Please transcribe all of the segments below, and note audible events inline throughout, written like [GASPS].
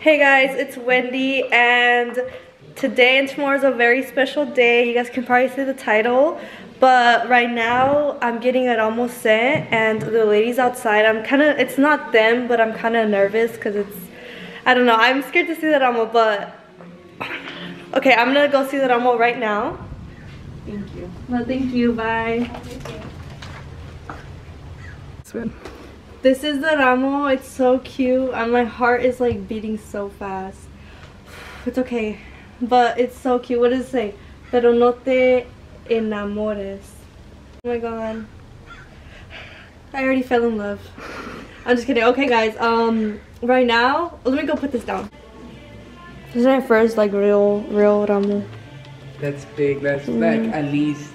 Hey guys, it's Wendy and today and tomorrow is a very special day. You guys can probably see the title. But right now, I'm getting it almost sent and the ladies outside, I'm kind of, it's not them, but I'm kind of nervous because it's, I don't know, I'm scared to see the ramo, but, okay, I'm gonna go see the ramo right now. Thank you. No, thank you, bye. This is the ramo, it's so cute, and my heart is like beating so fast. [SIGHS] It's okay, but it's so cute. What does it say? Pero no te enamores. Oh my god. I already fell in love. I'm just kidding. Okay guys, um right now, let me go put this down. This is my first like real real ramo. That's big. That's like Mm. at least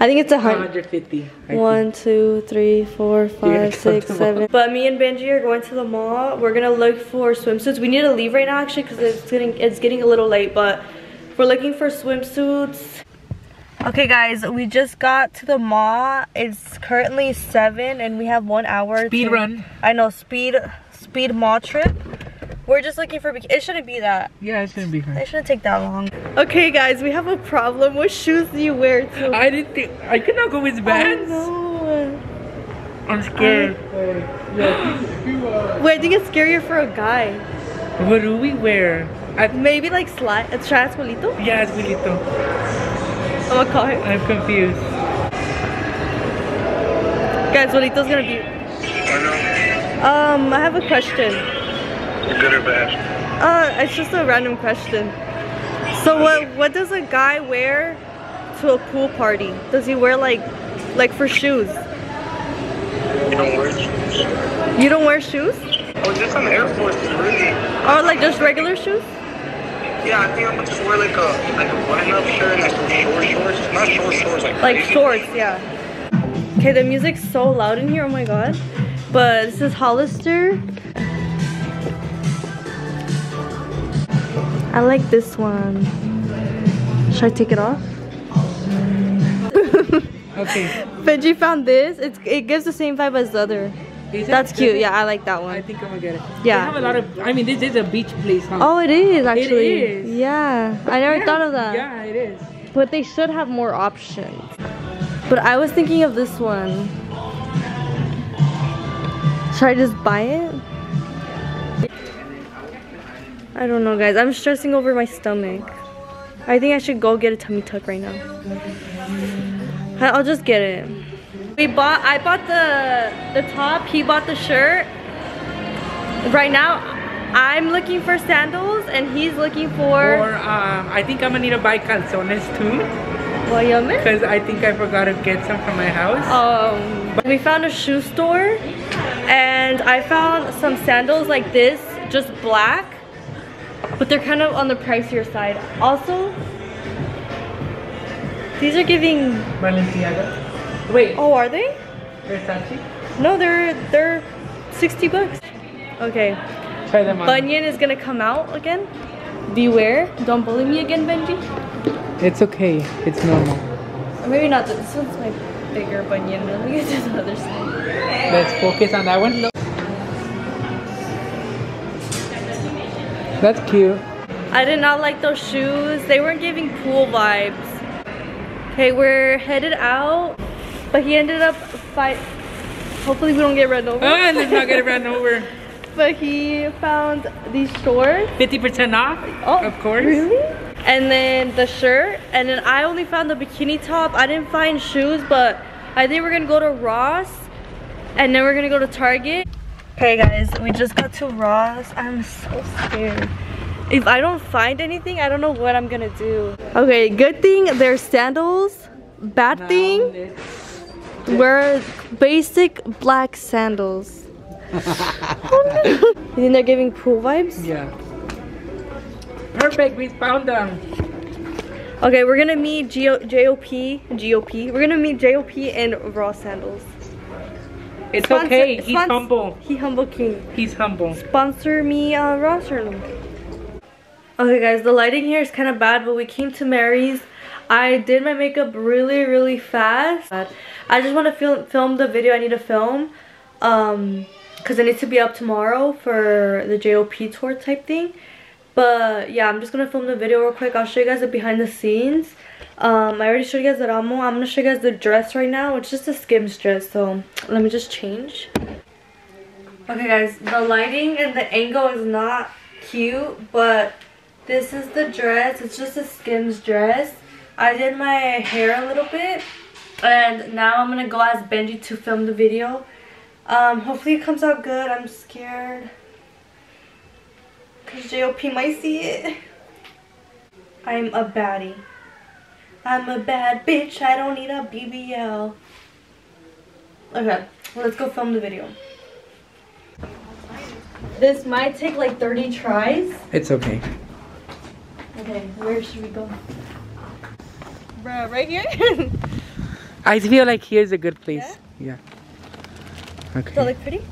I think it's a hundred. 150. I think. One, two, three, four, You're five, six, seven. But me and Benji are going to the mall. We're gonna look for swimsuits. We need to leave right now actually because it's getting it's getting a little late. But we're looking for swimsuits. Okay, guys, we just got to the mall. It's currently seven, and we have one hour. Speed to- run. I know speed speed mall trip. We're just looking for. It shouldn't be that. Yeah, it shouldn't be hard. It shouldn't take that long. Okay, guys, we have a problem. What shoes do you wear to? I didn't think I could not go with I Vans. know. I'm scared. [GASPS] Wait, I think it's scarier for a guy. What do we wear? I, Maybe like slide, a trash bolito? yeah, it's I'm gonna call him. I'm confused. Guys, bolito's gonna be. Um, I have a question. Good or bad? Uh, it's just a random question. So what what does a guy wear to a pool party? Does he wear like like for shoes? You don't wear shoes? You don't wear shoes? Oh, just on the Air Force, really? Or like just regular shoes? Yeah, I think I'm gonna just wear like a like a button-up shirt and like some short shorts. Not short shorts, like Like crazy. shorts, yeah. Okay, the music's so loud in here, oh my god. But this is Hollister. I like this one. Should I take it off? [LAUGHS] Okay. Benji found this. It's it gives the same vibe as the other. Is That's cute. it? Yeah, I like that one. I think I'm gonna get it. Yeah. They have a lot of. I mean, this is a beach place, huh? Oh, it is actually. is. Yeah, I never Yeah, thought of that. Yeah, it is. But they should have more options. But I was thinking of this one. Should I just buy it? I don't know, guys. I'm stressing over my stomach. I think I should go get a tummy tuck right now. I'll just get it. We bought. I bought the the top. He bought the shirt. Right now, I'm looking for sandals, and he's looking for. Or um, I think I'm gonna need to buy calzones too, because I think I forgot to get some from my house. Um, we found a shoe store and I found some sandals like this, just black, but they're kind of on the pricier side. Also, these are giving, Balenciaga. Wait, oh, are they? Versace. No, they're, they're 60 bucks. Okay, Try them on. Bunion is gonna come out again. Beware, don't bully me again, Benji. It's okay. It's normal. Or maybe not, this one's my bigger bunion. Let [LAUGHS] me get to the other side. Let's focus on that one. That's cute. I did not like those shoes. They weren't giving pool vibes. Okay, we're headed out, but he ended up fight. Hopefully we don't get run over. Ah, let's not get run over. [LAUGHS] but he found these shorts. 50% off? Oh, Of course. Really? And then the shirt, and then I only found the bikini top. I didn't find shoes, but I think we're gonna go to Ross, and then we're gonna go to Target. Okay, guys, we just got to Ross. I'm so scared. If I don't find anything, I don't know what I'm gonna do. Okay, good thing there's sandals. Bad thing, we're basic black sandals. [LAUGHS] you think they're giving pool vibes? Yeah. Perfect, we found them. Okay, we're gonna meet G- JOP, GOP. We're gonna meet JOP and Raw Sandals. It's Sponsor- okay, he's spons- humble. He humble king. He's humble. Sponsor me, uh, Raw Okay, guys, the lighting here is kind of bad, but we came to Mary's. I did my makeup really, really fast. I just want to film film the video I need to film. Um, because it needs to be up tomorrow for the JOP tour type thing. But yeah, I'm just gonna film the video real quick. I'll show you guys the behind the scenes. Um, I already showed you guys the ramo. I'm gonna show you guys the dress right now. It's just a Skims dress, so let me just change. Okay guys, the lighting and the angle is not cute, but this is the dress. It's just a Skims dress. I did my hair a little bit, and now I'm gonna go ask Benji to film the video. Um, hopefully it comes out good. I'm scared. Because JOP might see it. I'm a baddie. I'm a bad bitch. I don't need a BBL. Okay, let's go film the video. This might take like 30 tries. It's okay. Okay, where should we go? Bruh, right here? [LAUGHS] I feel like here's a good place. Yeah. Okay. Does that look pretty?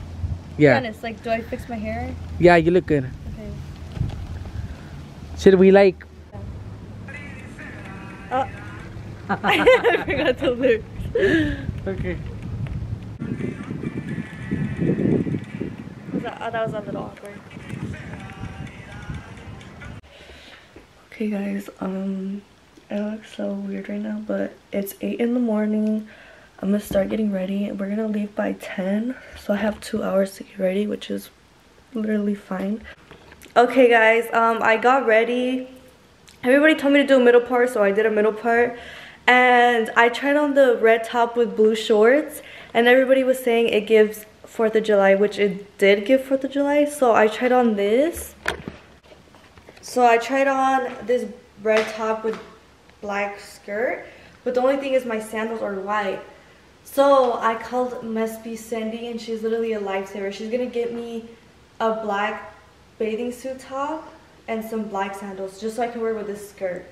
yeah. Honest, like, do I fix my hair? Yeah, you look good. Okay. Should we like? Oh. I forgot to look. Okay. Was that, oh, that was a little awkward. Okay guys, um, it looks so weird right now, but it's 8 in the morning. I'm gonna start getting ready. We're gonna leave by 10, so I have two hours to get ready, which is literally fine. Okay guys, um, I got ready. Everybody told me to do a middle part, so I did a middle part. And I tried on the red top with blue shorts, and everybody was saying it gives 4th of July, which it did give 4th of July. So I tried on this. So I tried on this red top with black skirt, but the only thing is my sandals are white. So I called Must Be Cindy, and she's literally a lifesaver. She's gonna get me a black bathing suit top and some black sandals just so I can wear with this skirt.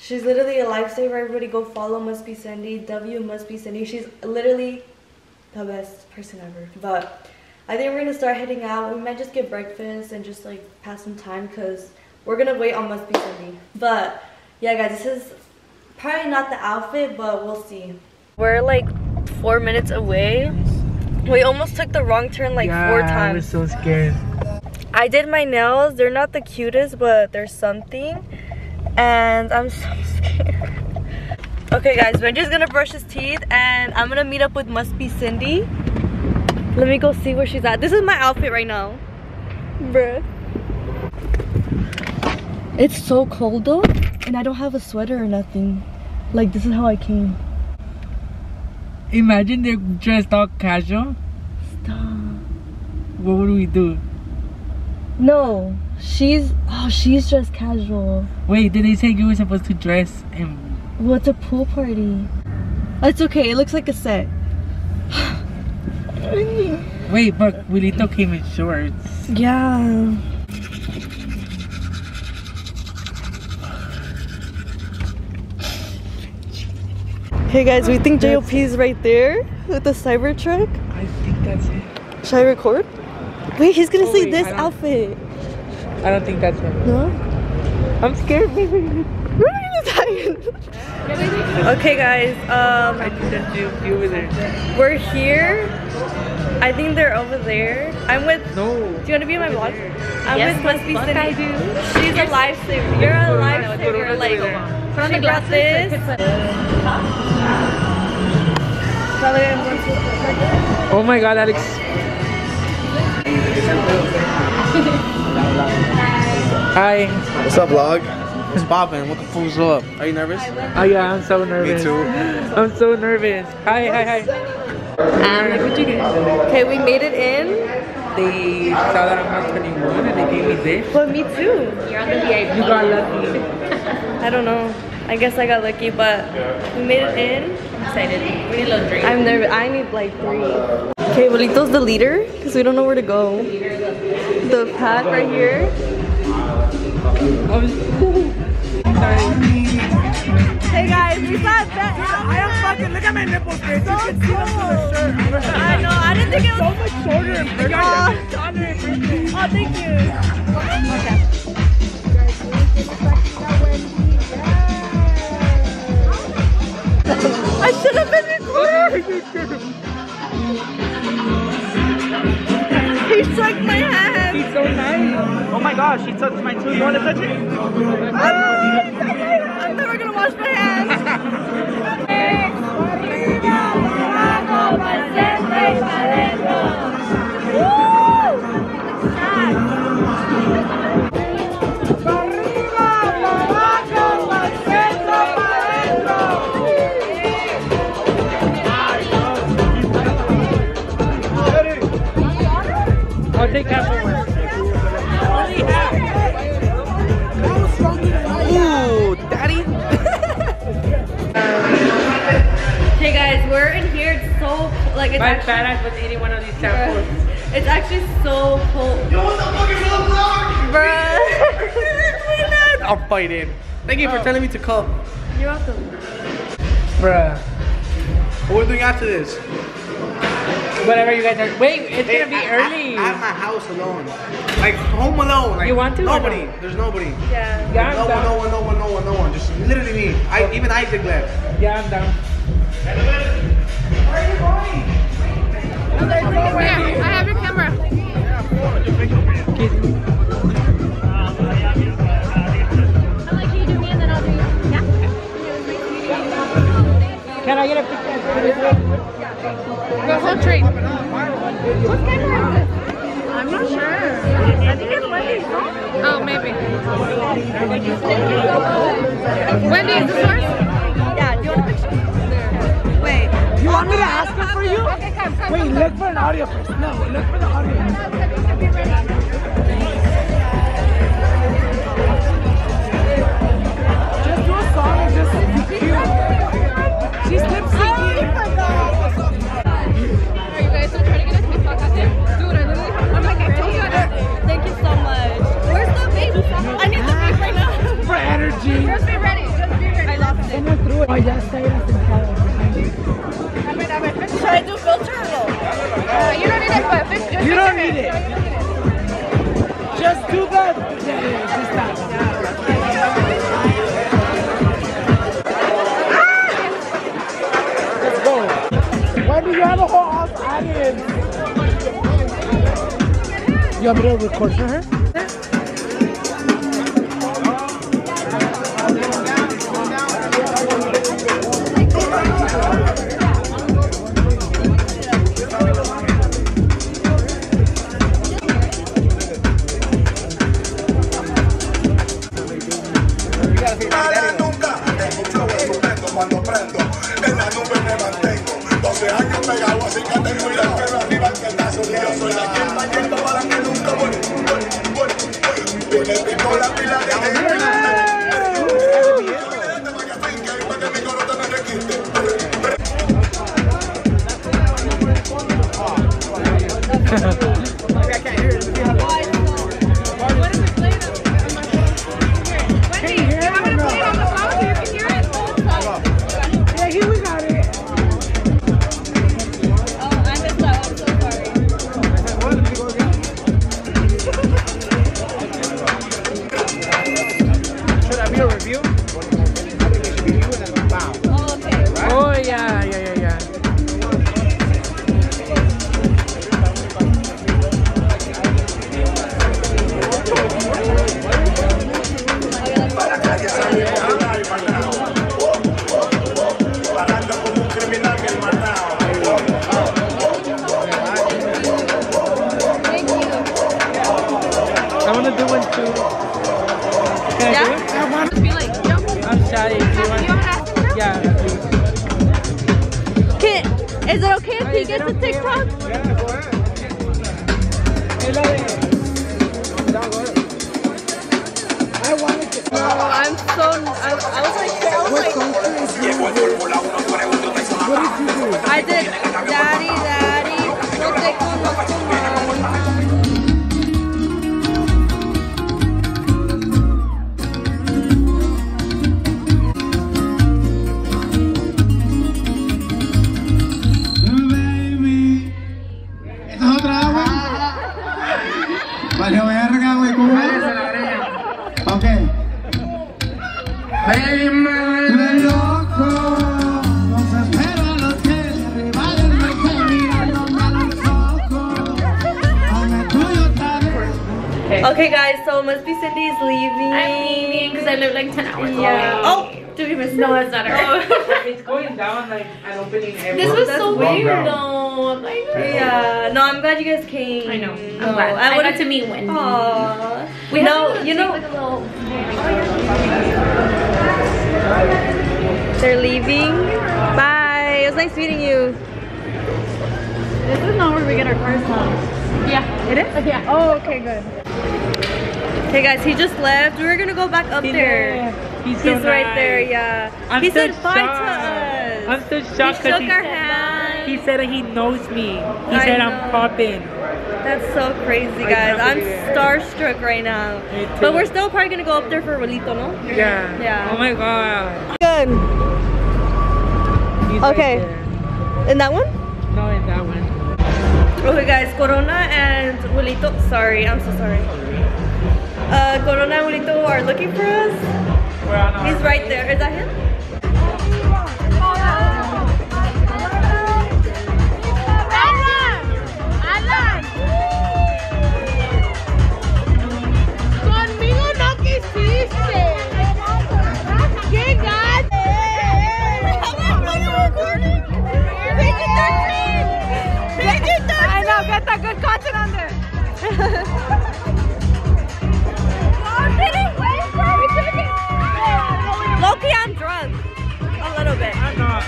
She's literally a lifesaver. Everybody go follow Must Be Cindy. W Must Be Cindy. She's literally the best person ever. But I think we're gonna start heading out. We might just get breakfast and just like pass some time because we're gonna wait on Must Be Cindy. But yeah, guys, this is probably not the outfit, but we'll see. We're like four minutes away. We almost took the wrong turn like yeah, four I was so scared. I did my nails. They're not the cutest, but there's something. And I'm so [LAUGHS] scared. Okay, guys, Benji's gonna brush his teeth, and I'm gonna meet up with Must Be Cindy. Let me go see where she's at. This is my outfit right now. Bruh. It's so cold though, and I don't have a sweater or nothing. Like, this is how I came. Imagine they're dressed all casual. Stop. What would we do? No, she's, oh, she's just casual. Wait, did they say you were supposed to dress in? Well, it's a pool party. It's okay, it looks like a set. [SIGHS] Wait, but Wilito came in shorts. Yeah. Hey guys, we think JOP is right there with the Cybertruck. I think that's it. Should I record? Wait, he's gonna Oh, see wait, this I outfit. I don't think that's it. No? I'm scared, [LAUGHS] baby. okay guys, um, I think that's you, you over there. we're here. I think they're over there. I'm with No. Do you want to be in my vlog? I'm Yes, with Must Be fuck Cindy. I do. She's a lifesaver. You're a lifesaver. Like, Put on the glasses. Oh my god, Alex. Hi. What's up, vlog? What's poppin'? What the fool's up? Are you nervous? Oh yeah, I'm so nervous. Me too. [LAUGHS] I'm so nervous. Hi, hi, hi. Um, like, what you get? Okay, we made it in. They saw that I'm not 21 and they gave me this. But me too. You're on the VIP. You got lucky. [LAUGHS] I don't know. I guess I got lucky, but we made it in. excited. We need a little drink. I'm nervous. I need like three. Okay, Bolito's the leader because we don't know where to go. The path right here. Hey guys, we saw that. I am fucking. Look at my nipples, bitch. So cool. I know. I didn't think it was so much shorter and bigger. Oh, oh, thank you. I should have been recording sucked my hand. He's so nice. Oh my gosh, he touched my too. You want to touch it? Oh, I'm never going to wash my hands. [LAUGHS] so cold. Yo, what the fuck is up, vlog? Bruh. [LAUGHS] I'll bite in. Thank you for telling me to come. You're welcome. Bruh. What are we doing after this? Whatever you guys are. Wait, it's gonna be At- early. At, at my house alone. Like home alone. Like, You want to Nobody. no? There's nobody. Yeah. Yeah, no I'm one, no one, no one, no one, no one. Just literally me. I even Isaac left. Yeah, I'm down. I have your camera. Can I get a picture? The whole tree. I'm not sure. I think it's Wendy's. Oh, maybe. Wendy, is this? Yeah. Do you want a picture? Wait. You want me to ask her for you? Okay, come, come. Wait, look for an audio first. No, look for the audio. Is it okay if he gets a TikTok? To. No, I'm so. I, I was like, I was like, Llegó el Fórmula 1 por el mundo de esa I did, daddy, daddy, no Okay, guys, so it must be Cindy's leaving. I'm leaving because I live like 10 hours Yeah. away. Oh, do we miss No, that's not her. Oh. [LAUGHS] It's going down like an opening every. this was That's so weird. weird though. Like, Yeah. No, I'm glad you guys came. I know. I'm No, glad. I I, would've- got to meet Wendy. Aww. We no, you know like little. they're leaving. Bye. It was nice meeting you. This is not where we get our cars from. Yeah. It is? Yeah. Oh, okay, good. Hey guys, he just left. We are gonna go back up there. He's, He's right there, yeah. I'm he so said bye shocked. to us. I'm so he shocked shook because our he, hand. he said he knows me. He I said know. I'm popping. That's so crazy, guys. I'm starstruck right now. But we're still probably gonna go up there for Rolito, no? Yeah. Yeah. Oh my god. Good. He's Okay. Right that one? Okay, guys. Corona and Julito. Sorry, I'm so sorry. Uh, Corona and Julito are looking for us. We're on our He's right there. Is that him? Conmigo no quisiste. Llegaste. I know, get that good content on there. Loki, I'm drunk. A little bit. I'm not.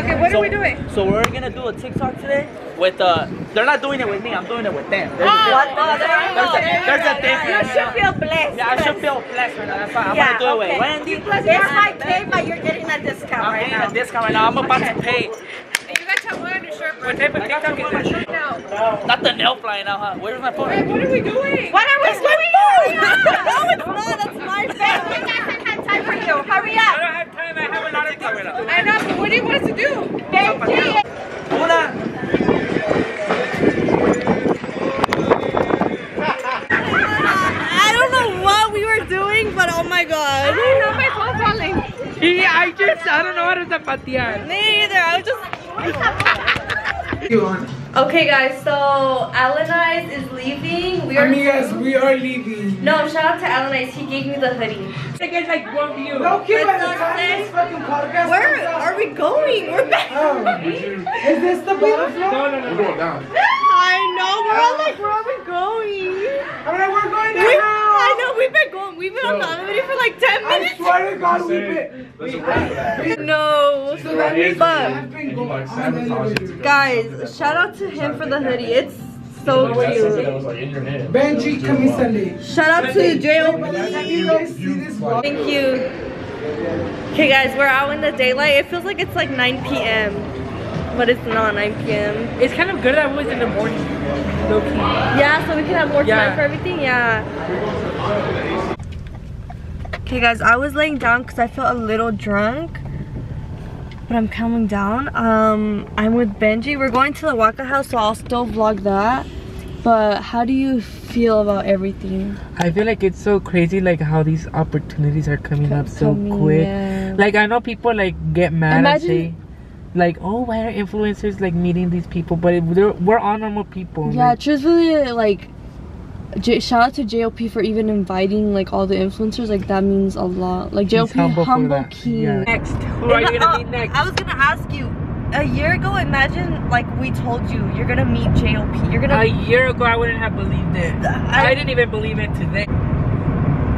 Okay, what are we doing? So we're gonna do a TikTok today with uh they're not doing it with me, I'm doing it with them. There's, What? a, Oh, there you go. there's, a, there's a difference. You should feel blessed. Yeah, I should feel blessed right now. That's why I'm Yeah, gonna do it okay. with Wendy. It's my cake, but you're getting a discount I'm right getting now. a discount right now. I'm about to pay. You guys have one on your shirt, What type of TikTok is this? Not the nail flying out, huh? Where's my phone? What are we doing? What are we doing? [LAUGHS] No, it's not. That's my phone. We doesn't have time for you. Hurry I don't have time. I have a lot of time right now. I know, but what do you want us to do? Benji. Una. I don't know what we were doing, but oh my god. No, my phone's falling. He, I just, I don't know how to zapatear. Me either. I was just. Okay, guys. So Alanize is leaving. We are. Amigas, we are leaving. No, shout out to Alanize. He gave me the hoodie. I get like one view. Okay, by the time this Where are we going? We're back. Oh. Is this the butterfly? No, no, no. [LAUGHS] I know. We're all like, where are we going? I'm like, we're going We, I know. We've been going. We've been on the elevator for like 10 minutes. I swear to God, we've been. We, No. so that means we But have been going on the elevator. guys, shout out to him for the hoodie. It's so cute. Benji, come here Sunday. Shout out to JO. You guys see this vlog? Thank you. Okay, guys, we're out in the daylight. It feels like it's like 9 p.m., but it's not 9 p.m. It's kind of good that it was in the morning. Low key. Yeah, so we can have more time Yeah. for everything. Yeah. Okay, guys, I was laying down because I felt a little drunk, but I'm calming down. Um, I'm with Benji. We're going to the Waka house, so I'll still vlog that. But how do you feel about everything? I feel like it's so crazy, like how these opportunities are coming up so Coming, quick. yeah. Like I know people like get mad Imagine- and say, like, oh, why are influencers like meeting these people? But it, we're all normal people. Yeah, like, truthfully, like, J- shout out to JLP for even inviting like all the influencers. Like that means a lot. Like JLP, He's humble humble, for that. king. Yeah. Next, who are you gonna meet next? I was gonna ask you. A year ago, imagine like we told you you're gonna meet JLP. You're gonna. A year ago, I wouldn't have believed it. I- I, didn't even believe it today.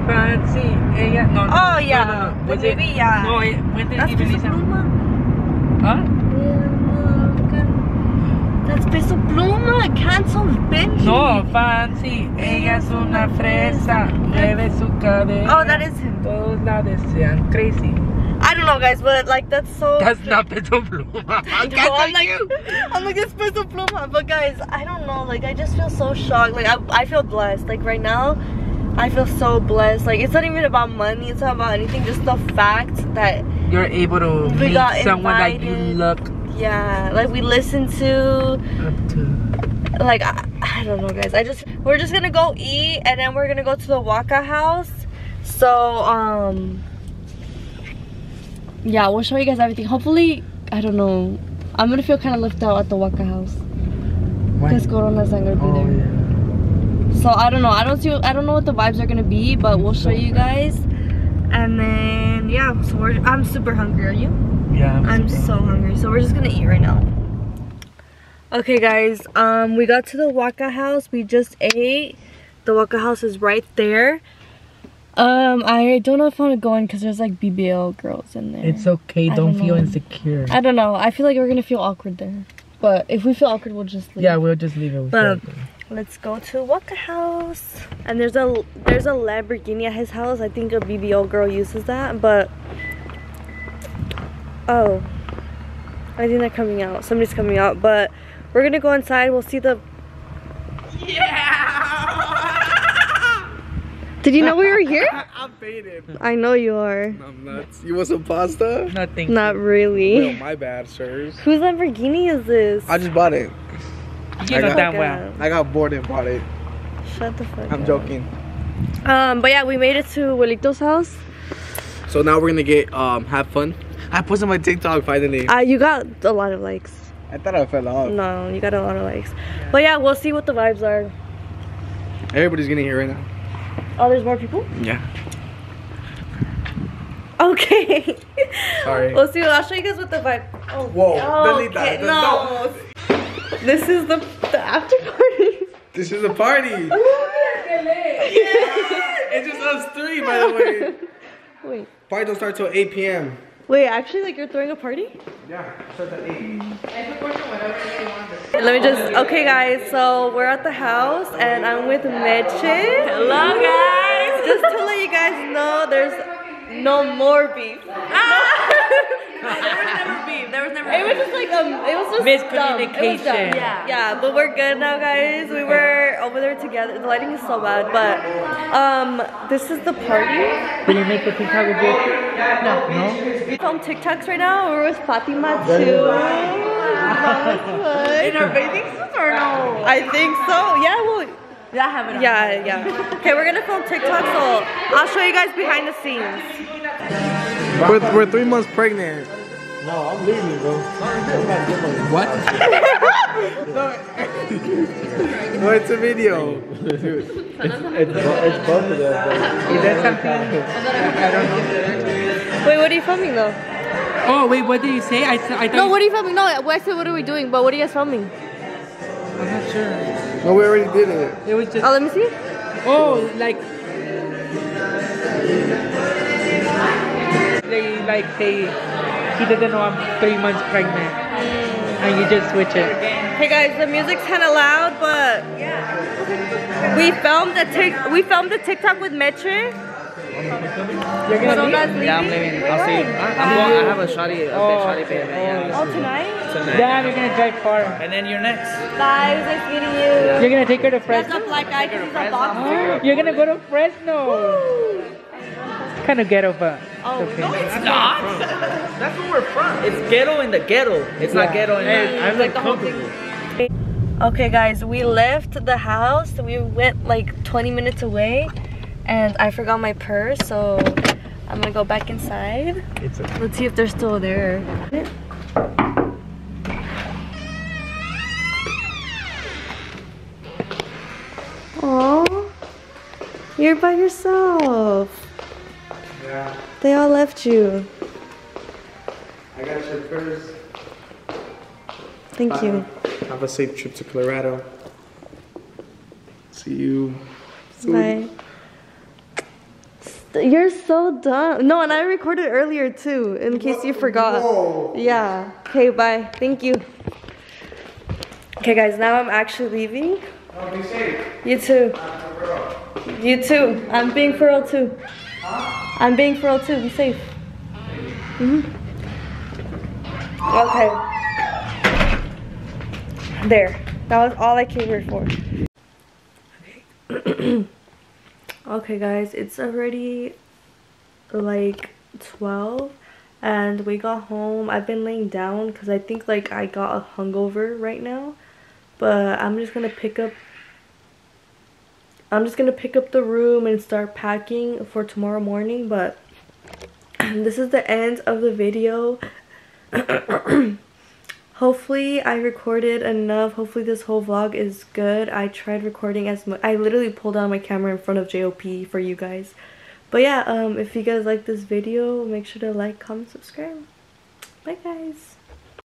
Fancy, eh, ella, no, no, Oh, no, yeah. no, no. The Was it- movie, yeah. No, it, when did That's he Peso release it? Pluma. Huh? That's Peso Pluma. Cancel Benji. No, Fancy, ella es una fresa, mueve su cabeza. Oh, that is him. Todos la desean, crazy. I don't know, guys, but like that's so. That's not Peso Pluma. [LAUGHS] I know, I'm like, [LAUGHS] I'm like, it's Peso Pluma. But guys, I don't know. Like, I just feel so shocked. Like, I, I feel blessed. Like, right now, I feel so blessed. Like, it's not even about money. It's not about anything. Just the fact that, You're able to meet someone like you look yeah, like we listen to. up to. Like, I, I don't know, guys. I just, we're just gonna go eat and then we're gonna go to the Waka house. So, um, yeah, we'll show you guys everything. Hopefully, I don't know. I'm gonna feel kind of left out at the Waka house. Because Corona's not gonna be Oh, there. yeah. So I don't know. I don't see. I don't know what the vibes are gonna be, but we'll show you guys. And then yeah, so we're, I'm super hungry. Are you? Yeah. I'm so hungry. So we're just gonna eat right now. Okay, guys. Um, we got to the Waka house. We just ate. The Waka house is right there. Um, I don't know if I want to go in because there's like BBL girls in there. It's okay. Don't don't feel know. insecure. I don't know. I feel like we're gonna feel awkward there. But if we feel awkward, we'll just leave. Yeah, we'll just leave it. But let's go to Waka House. And there's a there's a Lamborghini at his house. I think a BBL girl uses that, but oh, I think they're coming out. Somebody's coming out, but we're gonna go inside. We'll see the. Yeah. Did you know we were here? [LAUGHS] I'm faded. I know you are. I'm nuts. You want some pasta? Nothing. Not Well, really. my bad, sirs. Whose Lamborghini is this? I just bought it. You I know got- damn well. I got bored and bought it. Shut the fuck I'm up. joking. Um, but yeah, we made it to Abuelito's house. So now we're gonna get um have fun. I posted my TikTok finally. Uh, you got a lot of likes. I thought I fell off. No, you got a lot of likes. But yeah, we'll see what the vibes are. Everybody's gonna hear right now. Oh, there's more people? Yeah. Okay. [LAUGHS] Sorry. we'll see. I'll show you guys what the vibe. Oh, Whoa, delete that. okay, No. No. This is the, the after party. This is a party. [LAUGHS] yeah. It's just us three, by the way. Wait. Party don't start till 8 p.m. Wait, actually, like you're throwing a party? Yeah, starts at 8. Let me just. Okay, guys. So we're at the house, and I'm with Meche. Hello, guys. Just to let you guys know, there's no more beef. [LAUGHS] There was never beef. There was never It was just like um, it was just dumb. It was dumb. Miscommunication. Yeah, yeah, but we're good now, guys. We were over there together. The lighting is so bad, but um, this is the party. Did you make a TikTok with you? No. No. We film TikToks right now. We're with Fatima too. [LAUGHS] In our bathing suits or no? I think so. Yeah, well. Yeah, I have it on. Yeah, yeah. Okay, we're gonna film TikTok, so I'll show you guys behind the scenes. We're, we're three months pregnant. No, I'm leaving, bro. I'm not doing. What? [LAUGHS] no, it's a video. Dude. It's, it's both of them, bro. Is that something? I don't know. Wait, what are you filming though? Oh wait, what did you say? I, s- I thought. No, what are you filming? No, I said what are we doing, but what are you guys filming? I'm not sure. No, we already did it. It was just. Oh, let me see. Oh, like. They like they. He doesn't know I'm three months pregnant, and you just switch it. Hey guys, the music's kind of loud, but we filmed a tic- we filmed a TikTok with Metre. You're gonna So leave? Yeah, I'm leaving. I'll see you. I'm going. I have a shotty, a Oh, big shotty band. Yeah, Oh, tonight? tonight. Damn, you're gonna drive far. And then you're next. Guys, nice meeting you. You're gonna take her to That's Fresno. a black guy 'cause he's a boxer. You're gonna go to Fresno. Kind of ghetto, but Oh, it's okay. It's not. [LAUGHS] That's where we're from. It's ghetto in the ghetto. It's not ghetto in the. I'm like comfortable. Okay guys, we left the house. We went like 20 minutes away and I forgot my purse, so I'm gonna go back inside. Okay. Let's see if they're still there. Oh, you're by yourself. Yeah, They all left you. I got your purse. Thank you. Have a safe trip to Colorado. See you soon. Bye. You're so dumb. No, and I recorded earlier too, in case you forgot. Whoa. Yeah. Okay, bye. Thank you. Okay, guys, now I'm actually leaving. Oh, be safe. You too. You too. I'm being for real too. I'm being for real too. Be safe. hmm Okay. There. That was all I came here for. okay, [CLEARS THROAT] guys, it's already like 12 and we got home. I've been laying down because I think like I got a hungover right now. But I'm just gonna pick up I'm just gonna pick up the room and start packing for tomorrow morning but [CLEARS THROAT] this is the end of the video [CLEARS THROAT] hopefully I recorded enough. Hopefully this whole vlog is good. I tried recording as much. I literally pulled out my camera in front of JOP for you guys. But yeah, um, if you guys like this video, make sure to like, comment, subscribe. Bye guys.